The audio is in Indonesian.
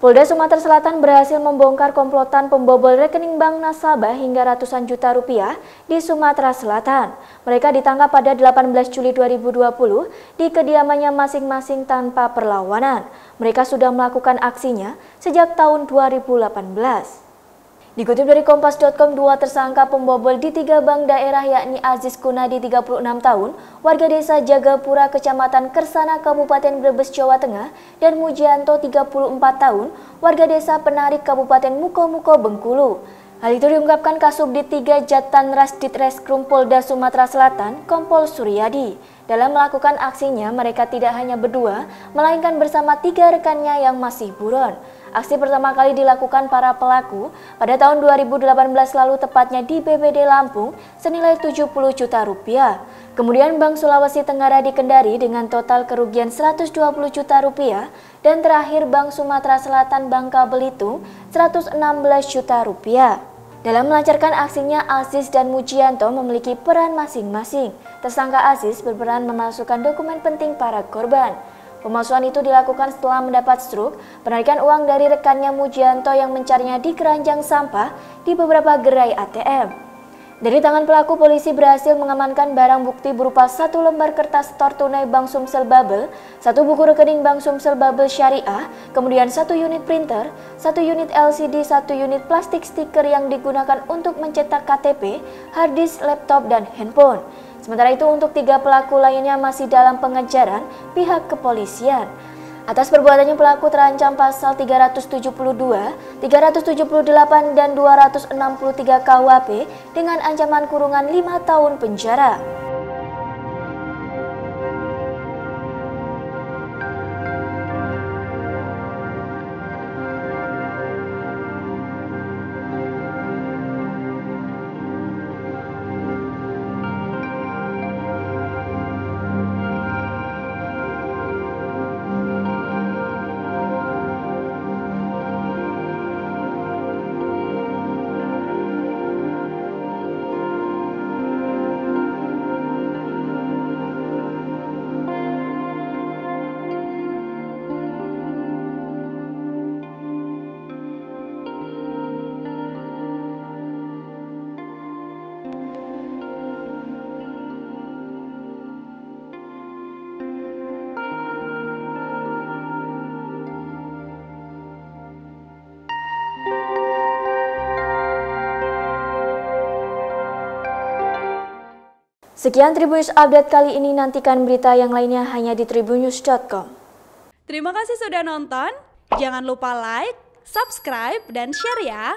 Polda Sumatera Selatan berhasil membongkar komplotan pembobol rekening bank nasabah hingga ratusan juta rupiah di Sumatera Selatan. Mereka ditangkap pada 18 Juli 2020 di kediamannya masing-masing tanpa perlawanan. Mereka sudah melakukan aksinya sejak tahun 2018. Dikutip dari Kompas.com, dua tersangka pembobol di tiga bank daerah yakni Aziz Kunadi 36 tahun, warga desa Jagapura, Kecamatan Kersana, Kabupaten Brebes, Jawa Tengah, dan Mujianto 34 tahun, warga desa Penarik, Kabupaten Muko-Muko, Bengkulu. Hal itu diungkapkan Kasubdit 3 Jatan Rasdit Reskrim Polda Sumatera Selatan, Kompol Suryadi. Dalam melakukan aksinya, mereka tidak hanya berdua, melainkan bersama tiga rekannya yang masih buron. Aksi pertama kali dilakukan para pelaku pada tahun 2018 lalu tepatnya di BPD Lampung senilai 70 juta rupiah. Kemudian Bank Sulawesi Tenggara di Kendari dengan total kerugian 120 juta rupiah dan terakhir Bank Sumatera Selatan Bangka Belitung 116 juta rupiah. Dalam melancarkan aksinya, Aziz dan Mujianto memiliki peran masing-masing. Tersangka Aziz berperan memasukkan dokumen penting para korban. Pemalsuan itu dilakukan setelah mendapat struk penarikan uang dari rekannya Mujianto yang mencarinya di keranjang sampah di beberapa gerai ATM. Dari tangan pelaku, polisi berhasil mengamankan barang bukti berupa satu lembar kertas store tunai Bank Sumsel Bubble, satu buku rekening Bank Sumsel Bubble Syariah, kemudian satu unit printer, satu unit LCD, satu unit plastik stiker yang digunakan untuk mencetak KTP, hard disk, laptop, dan handphone. Sementara itu untuk tiga pelaku lainnya masih dalam pengejaran pihak kepolisian. Atas perbuatannya pelaku terancam pasal 372, 378, dan 263 KUHP dengan ancaman kurungan 5 tahun penjara. Sekian Tribunnews Update kali ini, nantikan berita yang lainnya hanya di tribunnews.com. Terima kasih sudah nonton, jangan lupa like, subscribe, dan share ya!